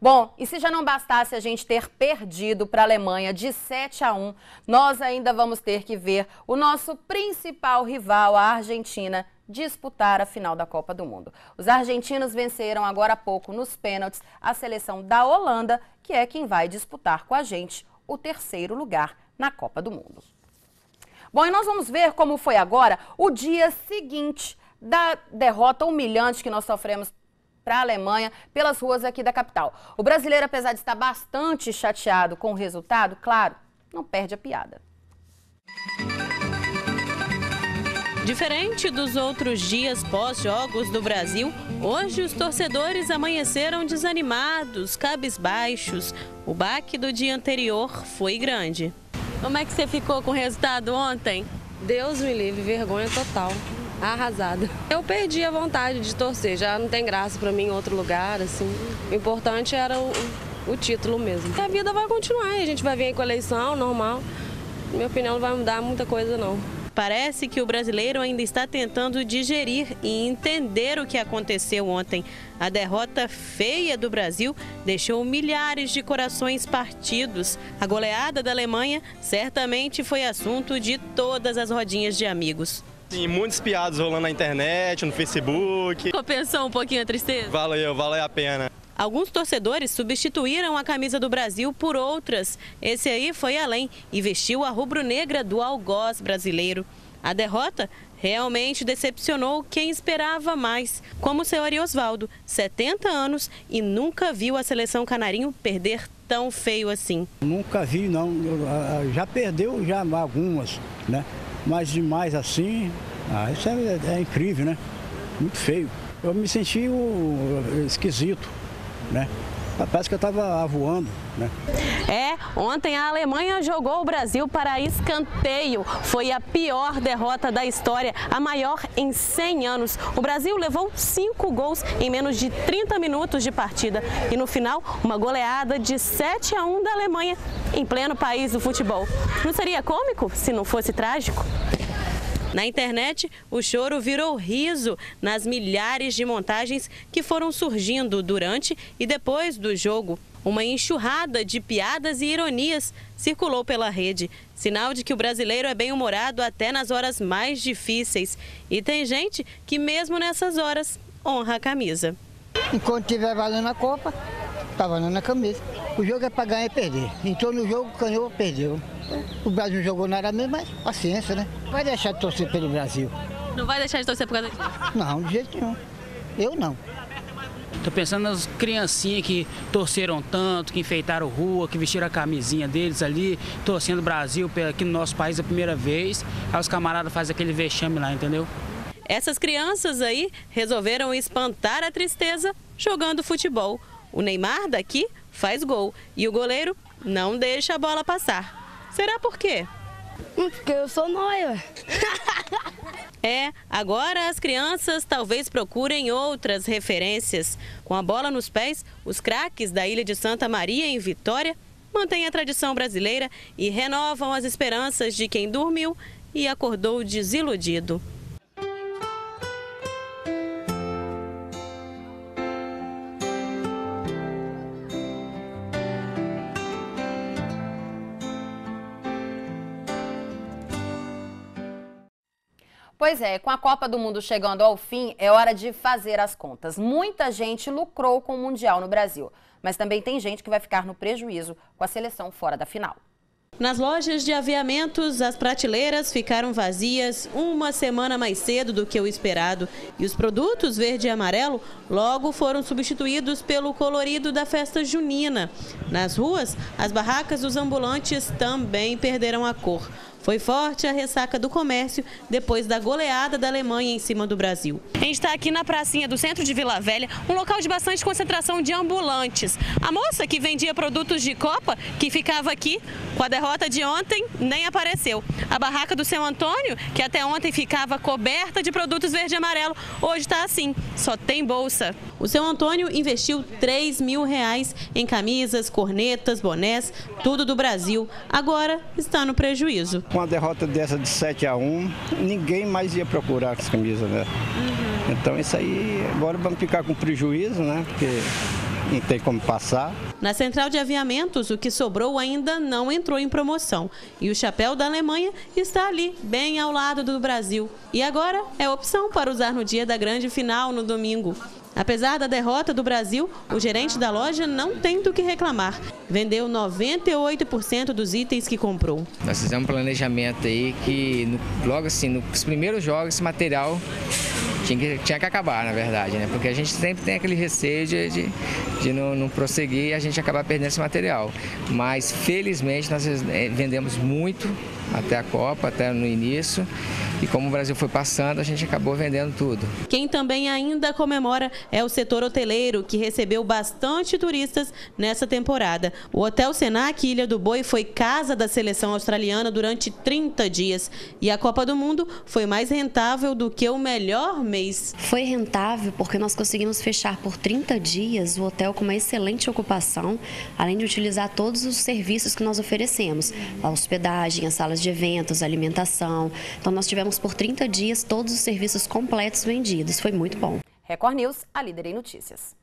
Bom, e se já não bastasse a gente ter perdido para a Alemanha de 7 a 1, nós ainda vamos ter que ver o nosso principal rival, a Argentina, disputar a final da Copa do Mundo. Os argentinos venceram agora há pouco nos pênaltis a seleção da Holanda, que é quem vai disputar com a gente o terceiro lugar na Copa do Mundo. Bom, e nós vamos ver como foi agora o dia seguinte da derrota humilhante que nós sofremos para a Alemanha pelas ruas aqui da capital. O brasileiro, apesar de estar bastante chateado com o resultado, claro, não perde a piada. Diferente dos outros dias pós-jogos do Brasil, hoje os torcedores amanheceram desanimados, cabisbaixos. O baque do dia anterior foi grande. Como é que você ficou com o resultado ontem? Deus me livre, vergonha total arrasada. Eu perdi a vontade de torcer, já não tem graça para mim em outro lugar, assim. O importante era o, o título mesmo. A vida vai continuar, a gente vai vir com a eleição normal. Minha opinião não vai mudar muita coisa não. Parece que o brasileiro ainda está tentando digerir e entender o que aconteceu ontem. A derrota feia do Brasil deixou milhares de corações partidos. A goleada da Alemanha certamente foi assunto de todas as rodinhas de amigos. Sim, muitos piadas rolando na internet, no Facebook. Compensou um pouquinho a tristeza? Valeu, valeu a pena. Alguns torcedores substituíram a camisa do Brasil por outras. Esse aí foi além e vestiu a rubro-negra do algoz brasileiro. A derrota realmente decepcionou quem esperava mais, como o Ari Osvaldo, 70 anos e nunca viu a seleção canarinho perder tão feio assim. Nunca vi, não. Já perdeu já algumas, né? Mas demais assim, ah, isso é, é, incrível, né? Muito feio. Eu me senti uh, esquisito, né? Parece que eu estava voando, né? É, ontem a Alemanha jogou o Brasil para escanteio. Foi a pior derrota da história, a maior em 100 anos. O Brasil levou cinco gols em menos de 30 minutos de partida. E no final, uma goleada de 7 a 1 da Alemanha, em pleno país do futebol. Não seria cômico se não fosse trágico? Na internet, o choro virou riso nas milhares de montagens que foram surgindo durante e depois do jogo. Uma enxurrada de piadas e ironias circulou pela rede, sinal de que o brasileiro é bem-humorado até nas horas mais difíceis. E tem gente que, mesmo nessas horas, honra a camisa. Enquanto estiver valendo a Copa, está valendo a camisa. O jogo é para ganhar e perder. Entrou no jogo, ganhou, perdeu. O Brasil jogou nada mesmo, mas paciência, né? Vai deixar de torcer pelo Brasil. Não vai deixar de torcer por causa disso? Não, de jeito nenhum. Eu não. Tô pensando nas criancinhas que torceram tanto, que enfeitaram rua, que vestiram a camisinha deles ali, torcendo o Brasil aqui no nosso país a primeira vez. Aí os camaradas fazem aquele vexame lá, entendeu? Essas crianças aí resolveram espantar a tristeza jogando futebol. O Neymar daqui faz gol e o goleiro não deixa a bola passar. Será por quê? Porque eu sou nóia. É, agora as crianças talvez procurem outras referências. Com a bola nos pés, os craques da Ilha de Santa Maria, em Vitória, mantêm a tradição brasileira e renovam as esperanças de quem dormiu e acordou desiludido. Pois é, com a Copa do Mundo chegando ao fim, é hora de fazer as contas. Muita gente lucrou com o Mundial no Brasil, mas também tem gente que vai ficar no prejuízo com a seleção fora da final. Nas lojas de aviamentos, as prateleiras ficaram vazias uma semana mais cedo do que o esperado e os produtos verde e amarelo logo foram substituídos pelo colorido da festa junina. Nas ruas, as barracas dos ambulantes também perderam a cor. Foi forte a ressaca do comércio depois da goleada da Alemanha em cima do Brasil. A gente está aqui na pracinha do centro de Vila Velha, um local de bastante concentração de ambulantes. A moça que vendia produtos de Copa, que ficava aqui com a derrota de ontem, nem apareceu. A barraca do seu Antônio, que até ontem ficava coberta de produtos verde e amarelo, hoje está assim, só tem bolsa. O seu Antônio investiu 3 mil reais em camisas, cornetas, bonés, tudo do Brasil. Agora está no prejuízo com a derrota dessa de 7 a 1 ninguém mais ia procurar as camisas, né? Uhum. Então isso aí, agora vamos ficar com prejuízo, né? Porque não tem como passar. Na central de aviamentos, o que sobrou ainda não entrou em promoção. E o chapéu da Alemanha está ali, bem ao lado do Brasil. E agora é opção para usar no dia da grande final, no domingo. Apesar da derrota do Brasil, o gerente da loja não tem do que reclamar. Vendeu 98% dos itens que comprou. Nós fizemos um planejamento aí que logo assim, nos primeiros jogos, esse material tinha que, tinha que acabar, na verdade, né? Porque a gente sempre tem aquele receio de, de, de não, não, prosseguir e a gente acabar perdendo esse material. Mas felizmente nós eh, vendemos muito até a Copa, até no início. E como o Brasil foi passando, a gente acabou vendendo tudo. Quem também ainda comemora é o setor hoteleiro, que recebeu bastante turistas nessa temporada. O Hotel Senac Ilha do Boi foi casa da seleção australiana durante 30 dias. E a Copa do Mundo foi mais rentável do que o melhor mês. Foi rentável porque nós conseguimos fechar por 30 dias o hotel com uma excelente ocupação, além de utilizar todos os serviços que nós oferecemos. A hospedagem, as salas de eventos, alimentação. Então nós tivemos tivemos por 30 dias todos os serviços completos vendidos. Foi muito bom. Record News, a líder em notícias.